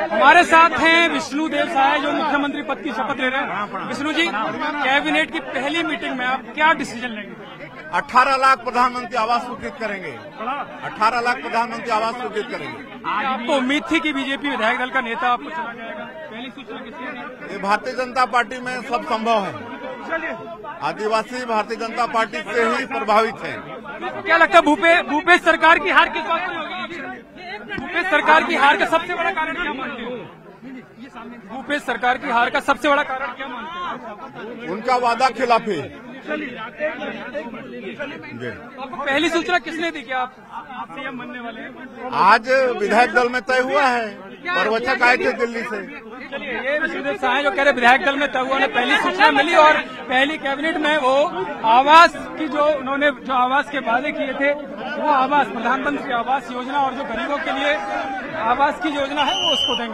हमारे साथ हैं विष्णु देव सहाय जो मुख्यमंत्री पद की शपथ ले रहे हैं। विष्णु जी कैबिनेट की पहली मीटिंग में आप क्या डिसीज़न लेंगे? 18 लाख प्रधानमंत्री आवास स्वीकृत करेंगे। 18 लाख प्रधानमंत्री आवास स्वीकृत करेंगे। आपको उम्मीद थी कि बीजेपी विधायक दल का नेता आपको चला जाएगा? पहली सूचना ये भारतीय जनता पार्टी में सब संभव है। आदिवासी भारतीय जनता पार्टी से ही प्रभावित है। क्या लगता है भूपेश सरकार की हार किस बात पर होगी? भूपेश सरकार की हार का सबसे बड़ा कारण क्या मानते हो? भूपेश सरकार की हार का सबसे बड़ा कारण क्या मानते हो? उनका वादा खिलाफी। है आपको पहली सूचना किसने दी? क्या आप सीएम बनने वाले आज विधायक दल में तय हुआ है। प्रवचक आए थे दिल्ली से। ये शाह साय जो कह रहे विधायक दल में तब उन्हें पहली सूचना मिली और पहली कैबिनेट में वो आवास की जो उन्होंने जो आवास के वादे किए थे, वो आवास, प्रधानमंत्री आवास योजना और जो गरीबों के लिए आवास की योजना है, वो उसको देंगे।